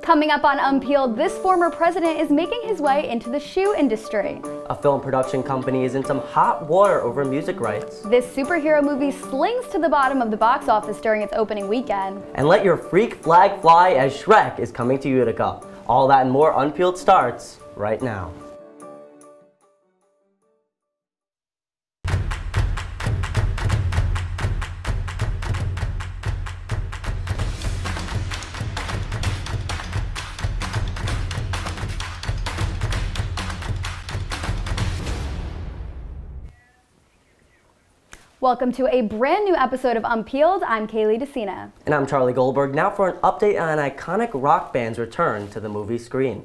Coming up on Unpeeled, this former president is making his way into the shoe industry. A film production company is in some hot water over music rights. This superhero movie slings to the bottom of the box office during its opening weekend. And let your freak flag fly as Shrek is coming to Utica. All that and more Unpeeled starts right now. Welcome to a brand new episode of Unpeeled. I'm Kayley Decina. And I'm Charlie Goldberg. Now for an update on an iconic rock band's return to the movie screen.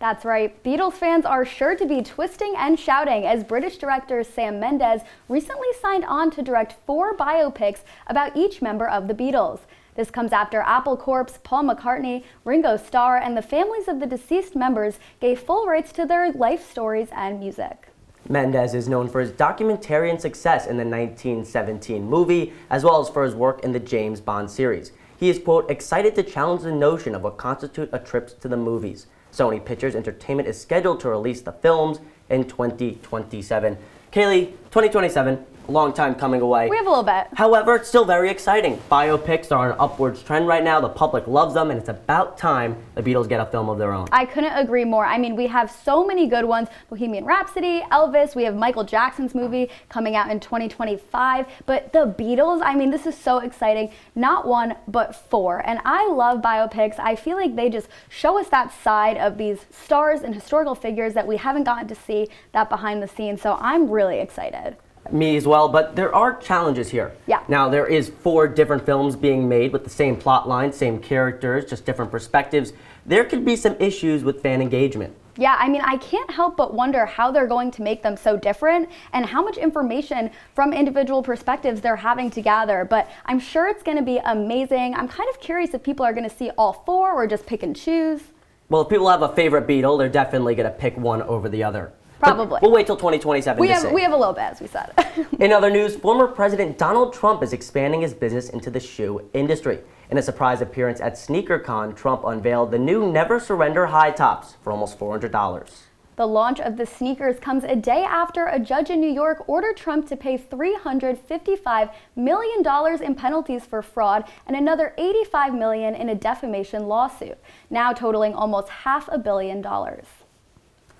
That's right. Beatles fans are sure to be twisting and shouting as British director Sam Mendes recently signed on to direct four biopics about each member of the Beatles. This comes after Apple Corps, Paul McCartney, Ringo Starr, and the families of the deceased members gave full rights to their life stories and music. Mendes is known for his documentarian success in the 1917 movie, as well as for his work in the James Bond series. He is, quote, excited to challenge the notion of what constitutes a trip to the movies. Sony Pictures Entertainment is scheduled to release the films in 2027. Kayley, 2027, a long time coming away. We have a little bit. However, it's still very exciting. Biopics are on an upwards trend right now. The public loves them, and it's about time the Beatles get a film of their own. I couldn't agree more. I mean, we have so many good ones Bohemian Rhapsody, Elvis, we have Michael Jackson's movie coming out in 2025. But the Beatles, I mean, this is so exciting. Not one, but four. And I love biopics. I feel like they just show us that side of these stars and historical figures that we haven't gotten to see that behind the scenes. So I'm really excited. Me as well, but there are challenges here. Yeah. Now there is four different films being made with the same plot line, same characters, just different perspectives. There could be some issues with fan engagement. Yeah, I mean, I can't help but wonder how they're going to make them so different and how much information from individual perspectives they're having to gather. But I'm sure it's going to be amazing. I'm kind of curious if people are going to see all four or just pick and choose. Well, if people have a favorite Beatle, they're definitely going to pick one over the other. Probably. But we'll wait till 2027 we have, see. We have a little bit, as we said. In other news, former President Donald Trump is expanding his business into the shoe industry. In a surprise appearance at SneakerCon, Trump unveiled the new Never Surrender high tops for almost $400. The launch of the sneakers comes a day after a judge in New York ordered Trump to pay $355 million in penalties for fraud and another 85 million in a defamation lawsuit, now totaling almost half a billion dollars.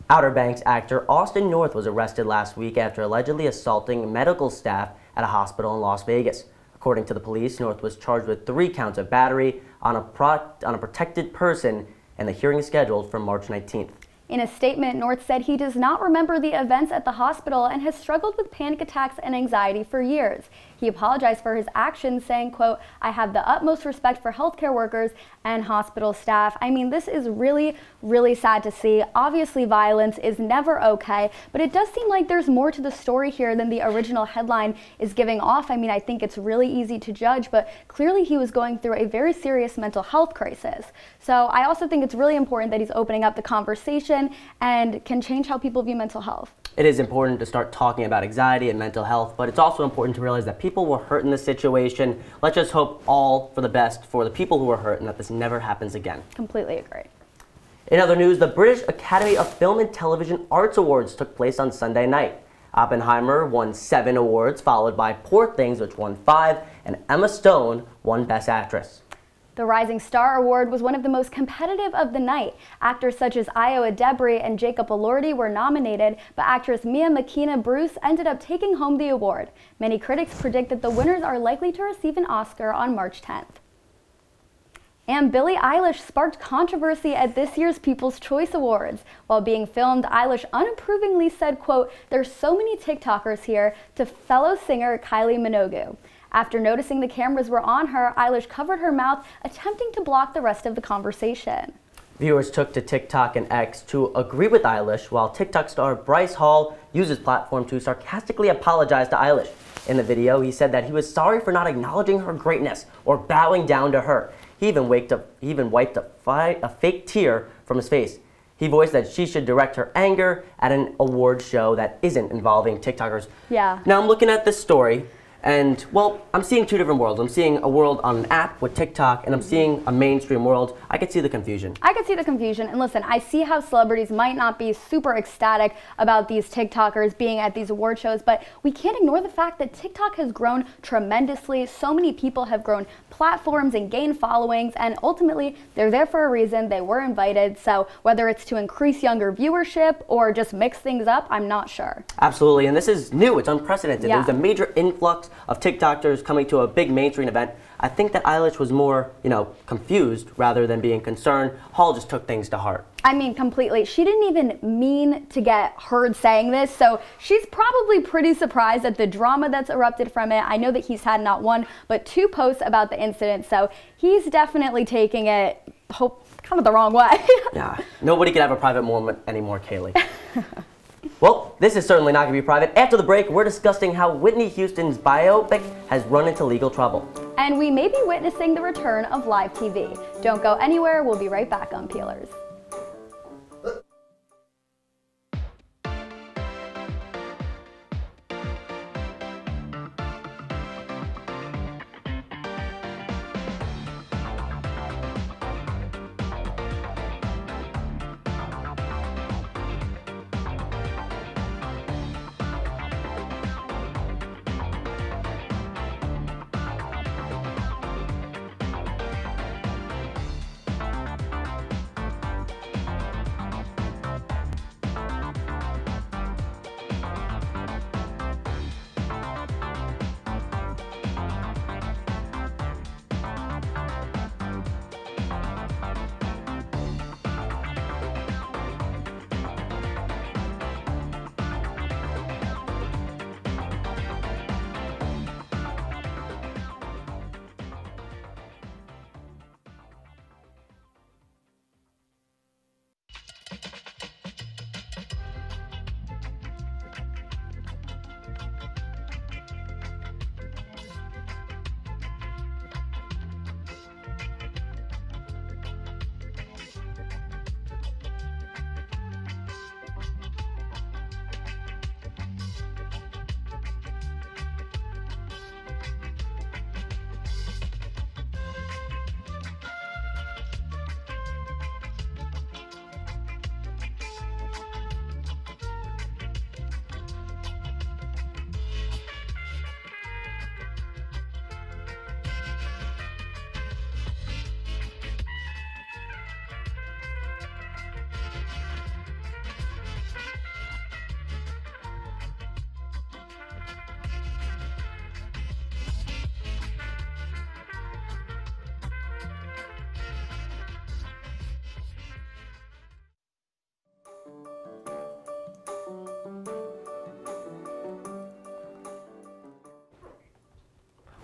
Outer Banks actor Austin North was arrested last week after allegedly assaulting medical staff at a hospital in Las Vegas. According to the police, North was charged with three counts of battery on a, on a protected person, and the hearing is scheduled for March 19th. In a statement, North said he does not remember the events at the hospital and has struggled with panic attacks and anxiety for years. He apologized for his actions, saying, quote, I have the utmost respect for healthcare workers and hospital staff. I mean, this is really, really sad to see. Obviously, violence is never okay, but it does seem like there's more to the story here than the original headline is giving off. I mean, I think it's really easy to judge, but clearly he was going through a very serious mental health crisis. So I also think it's really important that he's opening up the conversation and can change how people view mental health. It is important to start talking about anxiety and mental health, but it's also important to realize that people were hurt in this situation. Let's just hope all for the best for the people who were hurt and that this never happens again. Completely agree. In other news, the British Academy of Film and Television Arts Awards took place on Sunday night. Oppenheimer won seven awards, followed by Poor Things, which won five, and Emma Stone won Best Actress. The Rising Star Award was one of the most competitive of the night. Actors such as Ayo Edebiri and Jacob Elordi were nominated, but actress Mia McKenna Bruce ended up taking home the award. Many critics predict that the winners are likely to receive an Oscar on March 10th. And Billie Eilish sparked controversy at this year's People's Choice Awards. While being filmed, Eilish unapprovingly said, quote, there's so many TikTokers here to fellow singer Kylie Minogue. After noticing the cameras were on her, Eilish covered her mouth, attempting to block the rest of the conversation. Viewers took to TikTok and X to agree with Eilish, while TikTok star Bryce Hall used his platform to sarcastically apologize to Eilish. In the video, he said that he was sorry for not acknowledging her greatness or bowing down to her. He even, waked up, he even wiped a, a fake tear from his face. He voiced that she should direct her anger at an award show that isn't involving TikTokers. Yeah. Now I'm looking at this story, And well, I'm seeing two different worlds. I'm seeing a world on an app with TikTok, and I'm mm-hmm. seeing a mainstream world. I could see the confusion. I could see the confusion. And listen, I see how celebrities might not be super ecstatic about these TikTokers being at these award shows, but we can't ignore the fact that TikTok has grown tremendously. So many people have grown platforms and gained followings, and ultimately, they're there for a reason. They were invited. So whether it's to increase younger viewership or just mix things up, I'm not sure. Absolutely, and this is new. It's unprecedented. Yeah. There's a major influx of TikTokers coming to a big mainstream event. I think that Eilish was more, you know, confused rather than being concerned. Hall just took things to heart. I mean, completely. She didn't even mean to get heard saying this, so she's probably pretty surprised at the drama that's erupted from it. I know that he's had not one, but two posts about the incident, so he's definitely taking it, hope, kind of the wrong way. Yeah, nobody can have a private moment anymore, Kayley. well, this is certainly not going to be private. After the break, we're discussing how Whitney Houston's biopic has run into legal trouble. and we may be witnessing the return of live TV. Don't go anywhere. We'll be right back Unpeelers.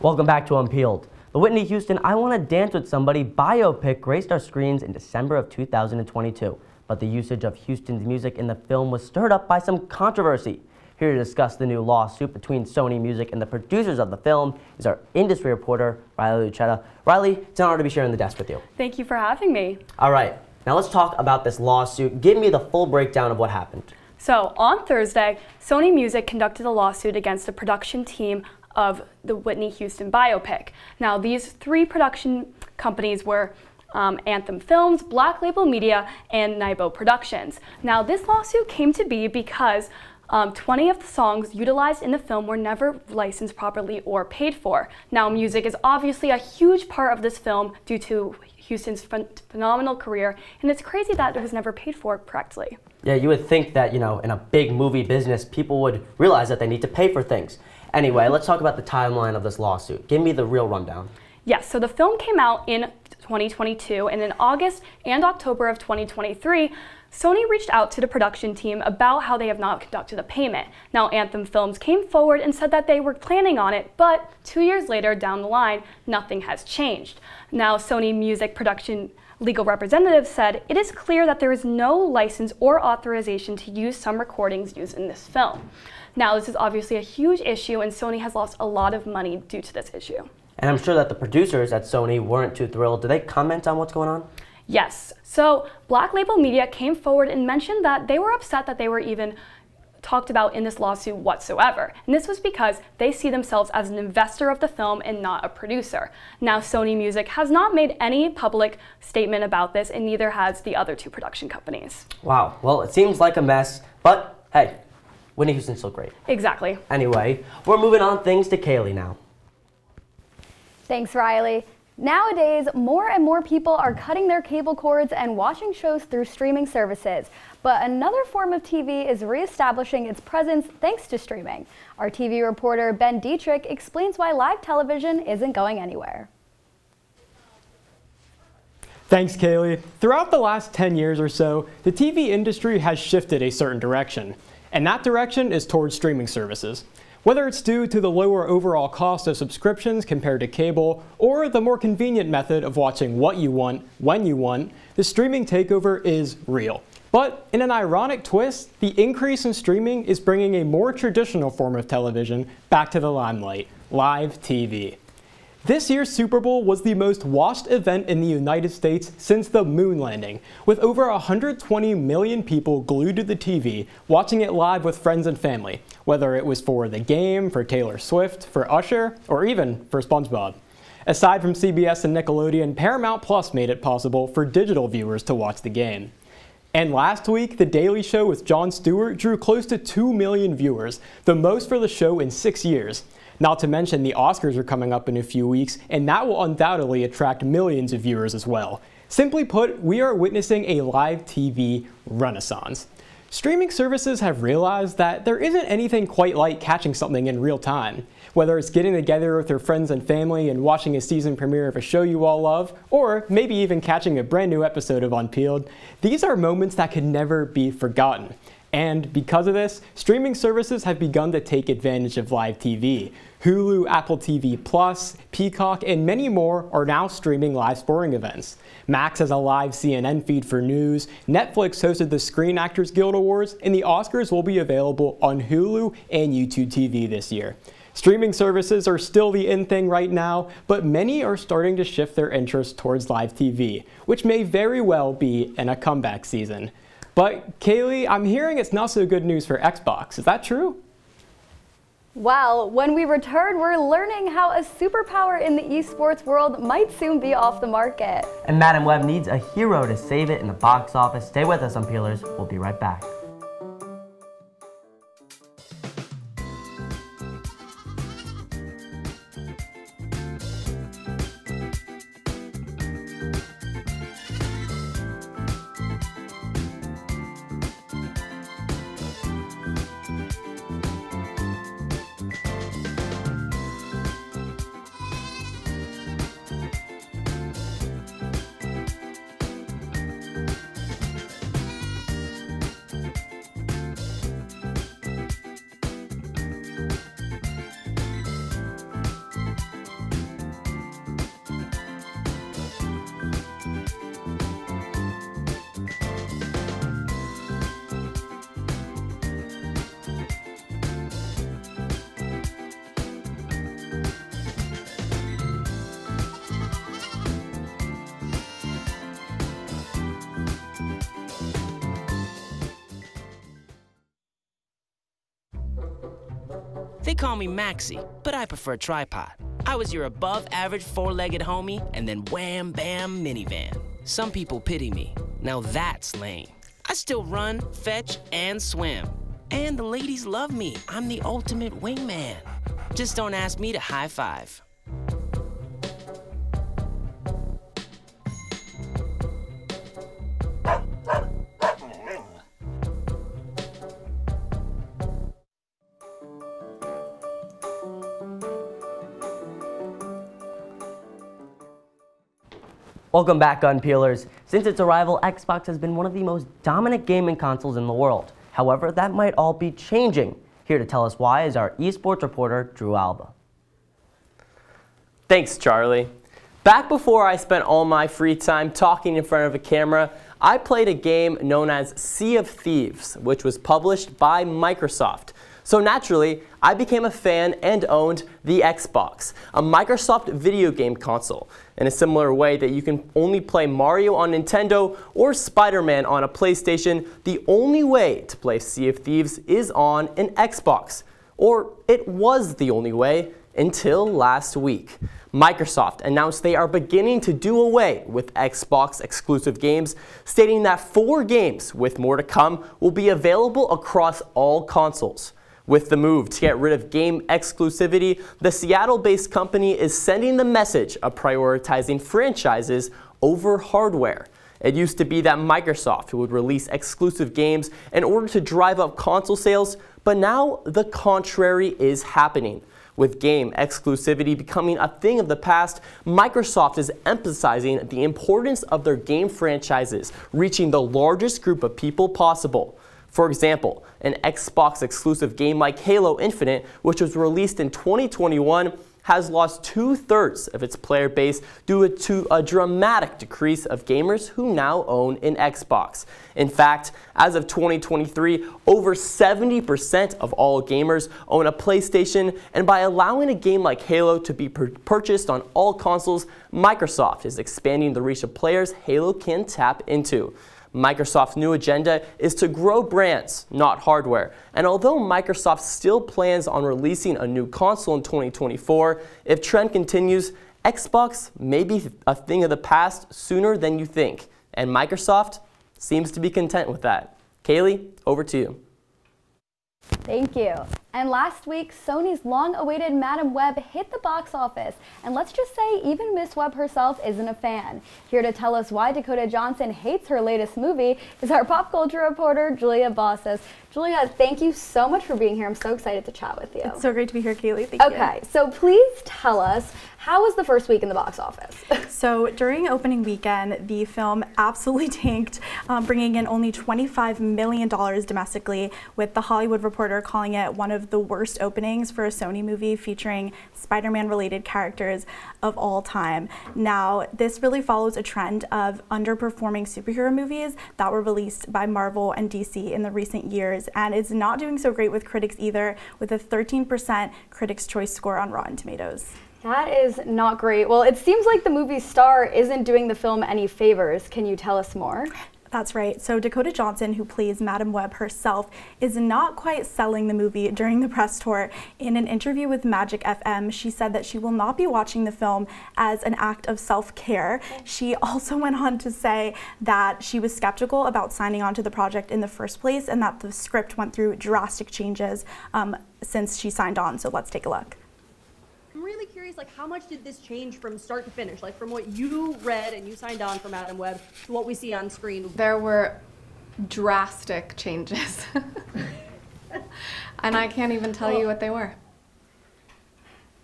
Welcome back to Unpeeled. The Whitney Houston I Want to Dance with Somebody biopic graced our screens in December of 2022, but the usage of Houston's music in the film was stirred up by some controversy. Here to discuss the new lawsuit between Sony Music and the producers of the film is our industry reporter, Riley Lucetta. Riley, it's an honor to be sharing the desk with you. Thank you for having me. All right, now let's talk about this lawsuit. Give me the full breakdown of what happened. So, on Thursday, Sony Music conducted a lawsuit against the production team of the Whitney Houston biopic. Now, these three production companies were um, Anthem Films, Black Label Media, and Nibo Productions. Now, this lawsuit came to be because um, 20 of the songs utilized in the film were never licensed properly or paid for. Now, music is obviously a huge part of this film due to Houston's phen- phenomenal career, and it's crazy that it was never paid for correctly. Yeah, you would think that, you know, in a big movie business, people would realize that they need to pay for things. Anyway, let's talk about the timeline of this lawsuit. Give me the real rundown. Yes, so the film came out in 2022, and in August and October of 2023, Sony reached out to the production team about how they have not conducted a payment. Now, Anthem Films came forward and said that they were planning on it, but two years later down the line, nothing has changed. Now, Sony Music Production legal representative said it is clear that there is no license or authorization to use some recordings used in this film. Now, this is obviously a huge issue, and Sony has lost a lot of money due to this issue. And I'm sure that the producers at Sony weren't too thrilled. Did they comment on what's going on? Yes. So Black Label Media came forward and mentioned that they were upset that they were even talked about in this lawsuit whatsoever. And this was because they see themselves as an investor of the film and not a producer. Now, Sony Music has not made any public statement about this, and neither has the other two production companies. Wow. Well, it seems like a mess, but hey, Whitney Houston's still great. Exactly. Anyway, we're moving on things to Kayley now. Thanks, Riley. Nowadays, more and more people are cutting their cable cords and watching shows through streaming services. But another form of TV is reestablishing its presence thanks to streaming. Our TV reporter Ben Dietrich explains why live television isn't going anywhere. Thanks, Kayley. Throughout the last 10 years or so, the TV industry has shifted a certain direction, and that direction is towards streaming services. Whether it's due to the lower overall cost of subscriptions compared to cable, or the more convenient method of watching what you want, when you want, the streaming takeover is real. But in an ironic twist, the increase in streaming is bringing a more traditional form of television back to the limelight, live TV. This year's Super Bowl was the most watched event in the United States since the moon landing, with over 120 million people glued to the TV watching it live with friends and family, whether it was for the game, for Taylor Swift, for Usher, or even for SpongeBob. Aside from CBS and Nickelodeon, Paramount Plus made it possible for digital viewers to watch the game. And last week, The Daily Show with Jon Stewart drew close to 2 million viewers, the most for the show in six years. Not to mention the Oscars are coming up in a few weeks, and that will undoubtedly attract millions of viewers as well. Simply put, we are witnessing a live TV renaissance. Streaming services have realized that there isn't anything quite like catching something in real time. Whether it's getting together with your friends and family and watching a season premiere of a show you all love, or maybe even catching a brand new episode of Unpeeled, these are moments that can never be forgotten. And because of this, streaming services have begun to take advantage of live TV. Hulu, Apple TV Plus, Peacock, and many more are now streaming live sporting events. Max has a live CNN feed for news, Netflix hosted the Screen Actors Guild Awards, and the Oscars will be available on Hulu and YouTube TV this year. Streaming services are still the in thing right now, but many are starting to shift their interest towards live TV, which may very well be in a comeback season. But Kayley, I'm hearing it's not so good news for Xbox. Is that true? Well, when we return, we're learning how a superpower in the esports world might soon be off the market. And Madame Web needs a hero to save it in the box office. Stay with us Unpeelers. We'll be right back. They call me Maxie, but I prefer tripod. I was your above average four legged homie and then wham bam minivan. Some people pity me. Now that's lame. I still run, fetch, and swim. And the ladies love me. I'm the ultimate wingman. Just don't ask me to high five. Welcome back, Unpeelers. Since its arrival, Xbox has been one of the most dominant gaming consoles in the world. However, that might all be changing. Here to tell us why is our esports reporter, Drew Alba. Thanks, Charlie. Back before I spent all my free time talking in front of a camera, I played a game known as Sea of Thieves, which was published by Microsoft. So naturally, I became a fan and owned the Xbox, a Microsoft video game console. in a similar way that you can only play Mario on Nintendo or Spider-Man on a PlayStation, the only way to play Sea of Thieves is on an Xbox. Or it was the only way until last week. Microsoft announced they are beginning to do away with Xbox exclusive games, stating that four games, with more to come, will be available across all consoles. With the move to get rid of game exclusivity, the Seattle-based company is sending the message of prioritizing franchises over hardware. It used to be that Microsoft would release exclusive games in order to drive up console sales, but now the contrary is happening. With game exclusivity becoming a thing of the past, Microsoft is emphasizing the importance of their game franchises reaching the largest group of people possible. For example, an Xbox exclusive game like Halo Infinite, which was released in 2021, has lost two thirds of its player base due to a dramatic decrease of gamers who now own an Xbox. In fact, as of 2023, over 70% of all gamers own a PlayStation, and by allowing a game like Halo to be purchased on all consoles, Microsoft is expanding the reach of players Halo can tap into. Microsoft's new agenda is to grow brands, not hardware. And although Microsoft still plans on releasing a new console in 2024, if trend continues, Xbox may be a thing of the past sooner than you think. And Microsoft seems to be content with that. Kayley, over to you. Thank you. And last week, Sony's long-awaited Madame Web hit the box office. And let's just say even Miss Webb herself isn't a fan. Here to tell us why Dakota Johnson hates her latest movie is our pop culture reporter, Julia Bosses. Julia, thank you so much for being here. I'm so excited to chat with you. It's so great to be here, Kayley. Thank okay, you. Okay, so please tell us how was the first week in the box office? so during opening weekend, the film absolutely tanked, um, bringing in only $25 million domestically, with The Hollywood Reporter calling it one of the worst openings for a Sony movie featuring Spider-Man related characters of all time. Now, this really follows a trend of underperforming superhero movies that were released by Marvel and DC in the recent years, and is not doing so great with critics either, with a 13% Critics' Choice score on Rotten Tomatoes. That is not great. Well, it seems like the movie star isn't doing the film any favors. Can you tell us more? That's right. So Dakota Johnson, who plays Madame Web herself, is not quite selling the movie during the press tour. In an interview with Magic FM, she said that she will not be watching the film as an act of self-care. She also went on to say that she was skeptical about signing on to the project in the first place and that the script went through drastic changes um, since she signed on. So let's take a look. I'm really curious, like, how much did this change from start to finish? Like, from what you read and you signed on for Madame Web to what we see on screen? There were drastic changes. and I can't even tell you oh. what they were.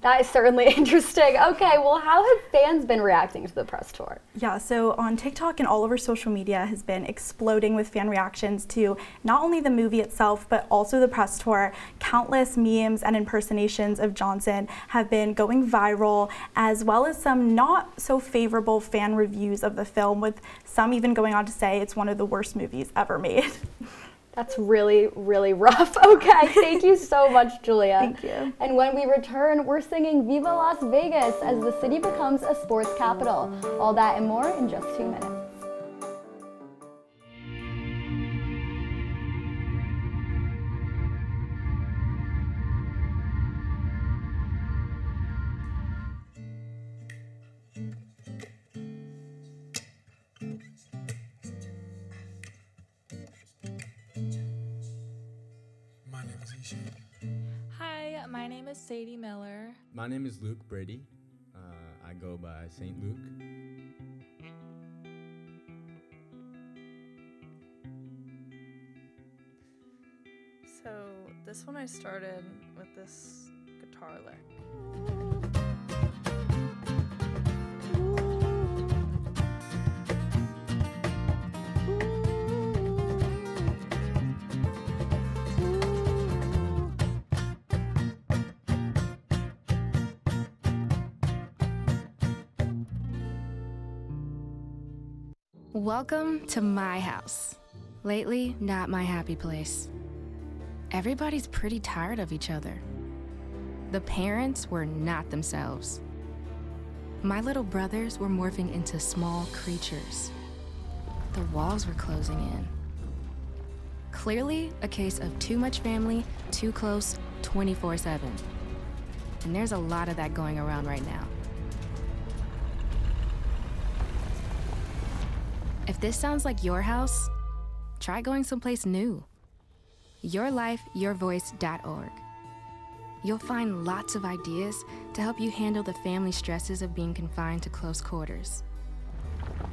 That is certainly interesting. Okay, well, how have fans been reacting to the press tour? Yeah, so on TikTok and all over social media has been exploding with fan reactions to not only the movie itself, but also the press tour. Countless memes and impersonations of Johnson have been going viral, as well as some not so favorable fan reviews of the film, with some even going on to say it's one of the worst movies ever made. That's really, really rough. Okay, thank you so much, Julia. Thank you. And when we return, we're singing Viva Las Vegas as the city becomes a sports capital. All that and more in just two minutes. My name is Sadie Miller. My name is Luke Brady. Uh, I go by St. Luke. So, this one I started with this guitar lick. Welcome to my house. Lately, not my happy place. Everybody's pretty tired of each other. The parents were not themselves. my little brothers were morphing into small creatures. The walls were closing in. Clearly, a case of too much family, too close, 24 7. And there's a lot of that going around right now. If this sounds like your house, try going someplace new. YourLifeYourVoice.org. You'll find lots of ideas to help you handle the family stresses of being confined to close quarters.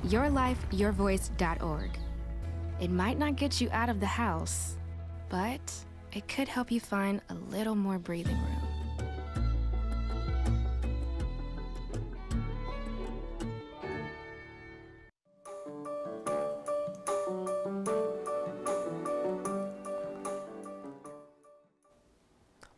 YourLifeYourVoice.org. It might not get you out of the house, but it could help you find a little more breathing room.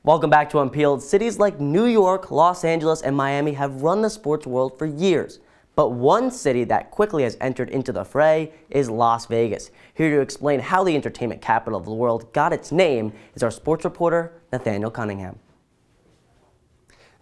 Welcome back to Unpeeled. Cities like New York, Los Angeles, and Miami have run the sports world for years. But one city that quickly has entered into the fray is Las Vegas. Here to explain how the entertainment capital of the world got its name is our sports reporter, Nathaniel Cunningham.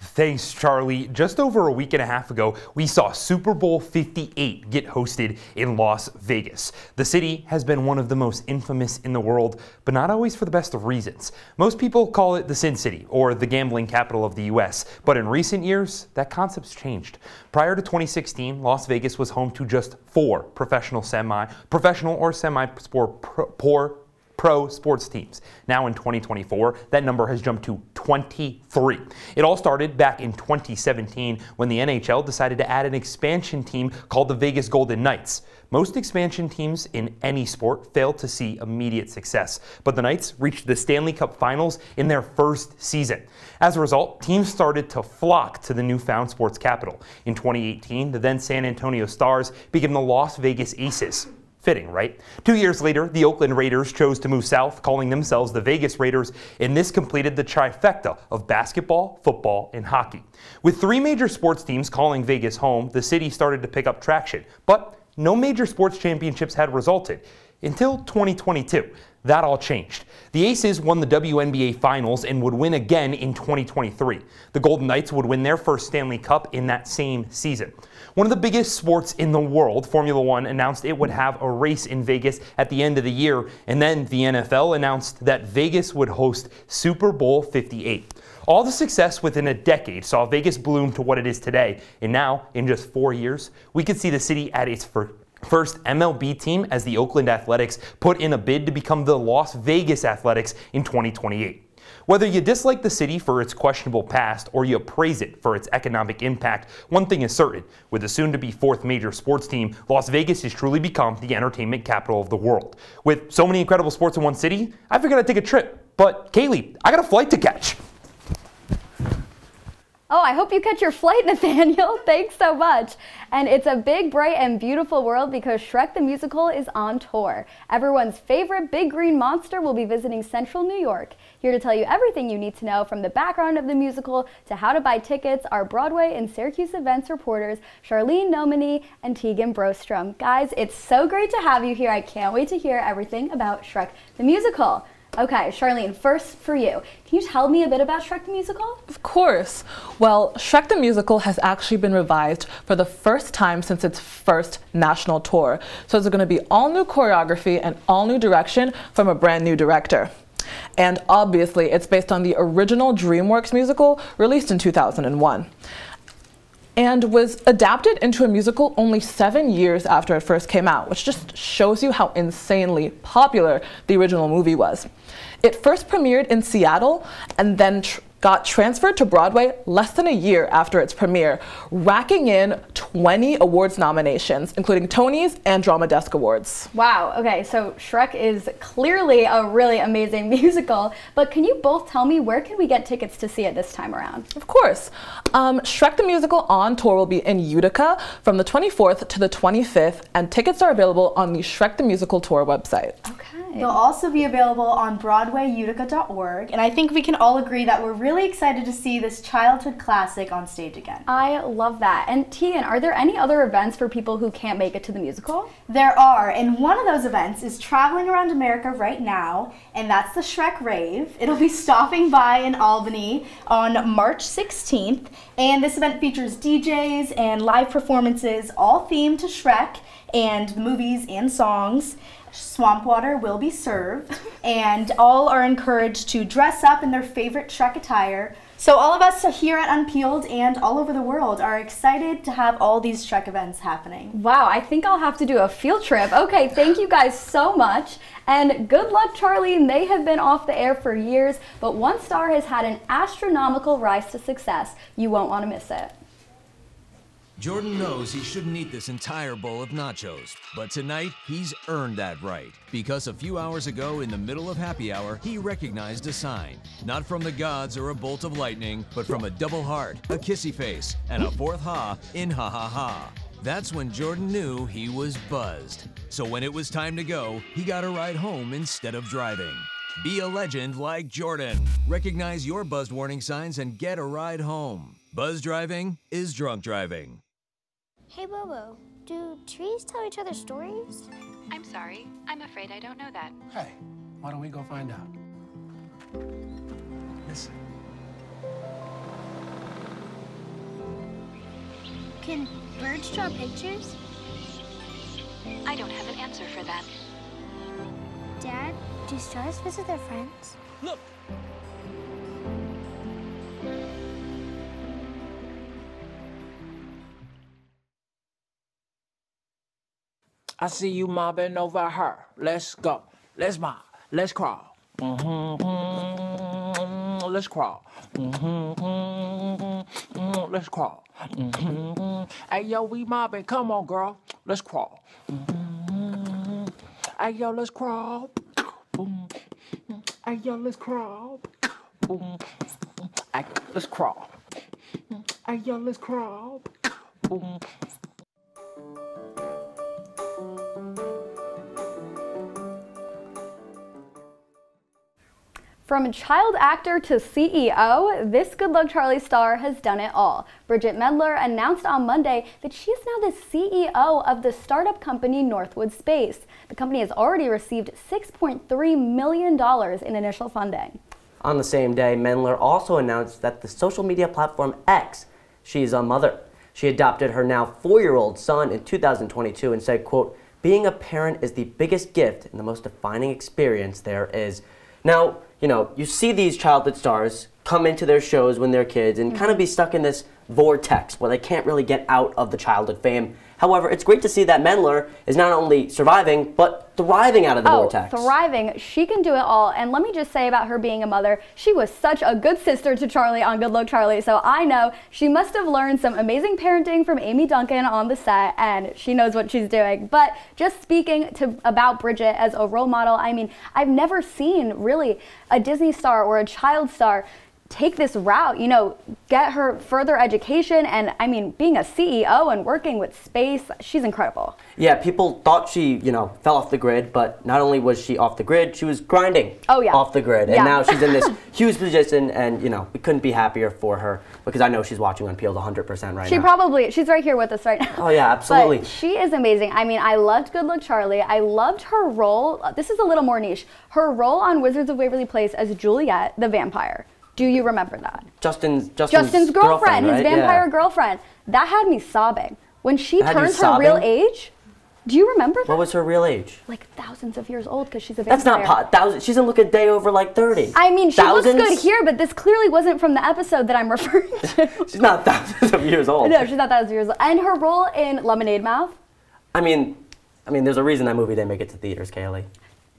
Thanks, Charlie. Just over a week and a half ago, we saw Super Bowl 58 get hosted in Las Vegas. The city has been one of the most infamous in the world, but not always for the best of reasons. Most people call it the Sin City, or the gambling capital of the U.S., but in recent years, that concept's changed. Prior to 2016, Las Vegas was home to just four professional semi, professional or semi-sport poor pro sports teams. Now in 2024, that number has jumped to 23. It all started back in 2017 when the NHL decided to add an expansion team called the Vegas Golden Knights. Most expansion teams in any sport fail to see immediate success, but the Knights reached the Stanley Cup Finals in their first season. As a result, teams started to flock to the newfound sports capital. In 2018, the then San Antonio Stars became the Las Vegas Aces. Fitting, right? Two years later, the Oakland Raiders chose to move south, calling themselves the Vegas Raiders, and this completed the trifecta of basketball, football, and hockey. With three major sports teams calling Vegas home, the city started to pick up traction, but no major sports championships had resulted until 2022. That all changed. The Aces won the WNBA Finals and would win again in 2023. The Golden Knights would win their first Stanley Cup in that same season. One of the biggest sports in the world, Formula One, announced it would have a race in Vegas at the end of the year, and then the NFL announced that Vegas would host Super Bowl 58. All the success within a decade saw Vegas bloom to what it is today, and now, in just four years, we could see the city at its first MLB team as the Oakland Athletics put in a bid to become the Las Vegas Athletics in 2028. Whether you dislike the city for its questionable past or you praise it for its economic impact, one thing is certain. With the soon to be fourth major sports team, Las Vegas has truly become the entertainment capital of the world. With so many incredible sports in one city, I figured I'd take a trip. But Kayley, I got a flight to catch. Oh, I hope you catch your flight, Nathaniel. Thanks so much. And it's a big, bright, and beautiful world because Shrek the Musical is on tour. Everyone's favorite big green monster will be visiting Central New York. Here to tell you everything you need to know from the background of the musical to how to buy tickets are Broadway and Syracuse events reporters Charlene Nomini and Tegan Brostrom. Guys, it's so great to have you here. I can't wait to hear everything about Shrek the Musical. Okay, Charlene, first for you. Can you tell me a bit about Shrek the Musical? Of course. Well, Shrek the Musical has actually been revised for the first time since its first national tour. So it's going to be all new choreography and all new direction from a brand new director. And obviously, it's based on the original DreamWorks musical released in 2001 and was adapted into a musical only seven years after it first came out, which just shows you how insanely popular the original movie was. It first premiered in Seattle and then tr got transferred to Broadway less than a year after its premiere, racking in 20 awards nominations, including Tonys and Drama Desk Awards. Wow, okay, so Shrek is clearly a really amazing musical, but can you both tell me where can we get tickets to see it this time around? Of course. Um, Shrek the Musical on tour will be in Utica from the 24th to the 25th, and tickets are available on the Shrek the Musical tour website. Okay. They'll also be available on BroadwayUtica.org, and I think we can all agree that we're really excited to see this childhood classic on stage again. I love that. And Tegan, are there any other events for people who can't make it to the musical? There are, and one of those events is traveling around America right now, and that's the Shrek Rave. It'll be stopping by in Albany on March 16th, and this event features DJs and live performances, all themed to Shrek and the movies and songs. Swamp water will be served, and all are encouraged to dress up in their favorite Shrek attire. So, all of us here at Unpeeled and all over the world are excited to have all these Shrek events happening. Wow, I think I'll have to do a field trip. Okay, thank you guys so much. And good luck, Charlie. They have been off the air for years, but one star has had an astronomical rise to success. You won't want to miss it. Jordan knows he shouldn't eat this entire bowl of nachos, but tonight he's earned that right. Because a few hours ago, in the middle of happy hour, he recognized a sign. Not from the gods or a bolt of lightning, but from a double heart, a kissy face, and a fourth ha in ha ha ha. That's when Jordan knew he was buzzed. So when it was time to go, he got a ride home instead of driving. Be a legend like Jordan. Recognize your buzzed warning signs and get a ride home. Buzz driving is drunk driving. Hey Bobo, do trees tell each other stories? I'm sorry. I'm afraid I don't know that. Hey, why don't we go find out? Listen. Can birds draw pictures? I don't have an answer for that. Dad, do stars visit their friends? Look! I see you mobbing over her. Let's go. Let's mob. Let's crawl. Mm-hmm. Let's crawl. Mm-hmm. Let's crawl. Mm-hmm. Hey yo, we mobbing. Come on, girl. Let's crawl. Hey yo, let's crawl. Hey yo, let's crawl. Let's crawl. Hey yo, let's crawl. From child actor to CEO, this Good Luck Charlie star has done it all. Bridgit Mendler announced on Monday that she is now the CEO of the startup company Northwood Space. The company has already received $6.3 million in initial funding. On the same day, Mendler also announced that the social media platform X, she is a mother. She adopted her now four-year-old son in 2022 and said, quote, being a parent is the biggest gift and the most defining experience there is. Now, you know, you see these childhood stars come into their shows when they're kids and mm-hmm. kind of be stuck in this vortex where they can't really get out of the childhood fame. However, it's great to see that Mendler is not only surviving, but thriving out of the oh, vortex. thriving. She can do it all. And let me just say about her being a mother, she was such a good sister to Charlie on Good Luck Charlie. So I know she must have learned some amazing parenting from Amy Duncan on the set, and she knows what she's doing. But just speaking to about Bridgit as a role model, I mean, I've never seen really a Disney star or a child star take this route, you know, get her further education. And I mean, being a CEO and working with space, she's incredible. Yeah, people thought she, you know, fell off the grid, but not only was she off the grid, she was grinding oh, yeah. off the grid. Yeah. And now she's in this huge position, and, you know, we couldn't be happier for her because I know she's watching Unpeeled 100% right she now. probably, she's right here with us right now. Oh, yeah, absolutely. But she is amazing. I mean, I loved Good Luck Charlie. I loved her role. This is a little more niche. Her role on Wizards of Waverly Place as Juliet, the vampire. Do you remember that? Justin's Justin's, Justin's girlfriend, girlfriend right? his vampire yeah. girlfriend. That had me sobbing. When she turns her real age, do you remember that? What was her real age? Like thousands of years old because she's a vampire. That's not pot. Thousand. She doesn't look a day over like 30. I mean, she thousands? looks good here, but this clearly wasn't from the episode that I'm referring to. She's not thousands of years old. no, she's not thousands of years old. And her role in Lemonade Mouth, I mean, I mean, there's a reason that movie didn't make it to theaters, Kayley.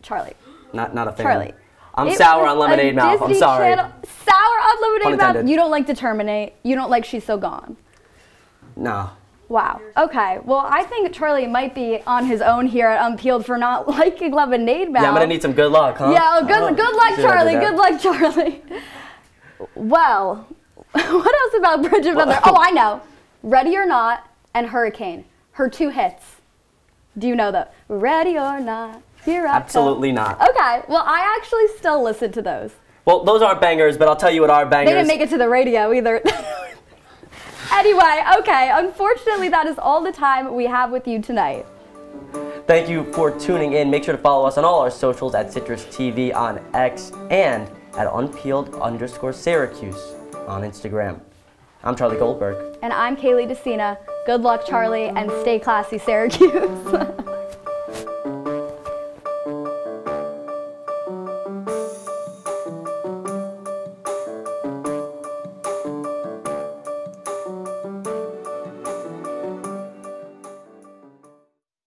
Charlie. Not, not a fan. Charlie. I'm It sour on Lemonade Mouth. I'm sorry. Channel- sour on Pun Lemonade Mouth. You don't like Determinate. You don't like She's So Gone. No. Wow. Okay. Well, I think Charlie might be on his own here at Unpeeled for not liking Lemonade Mouth. Yeah, I'm gonna need some good luck, huh? Yeah, good, Oh, good luck, see what I Charlie. Good luck, Charlie. Well, what else about Bridgit Mendler? Oh, I know. Ready or Not and Hurricane. Her two hits. Do you know the Ready or Not? Absolutely not. Okay, well, I actually still listen to those. Well, those aren't bangers, but I'll tell you what are bangers. They didn't make it to the radio either. anyway, okay, unfortunately, that is all the time we have with you tonight. Thank you for tuning in. Make sure to follow us on all our socials at Citrus TV on X and at unpeeled underscore Syracuse on Instagram. I'm Charlie Goldberg. And I'm Kayley Decina. Good luck, Charlie, and stay classy, Syracuse.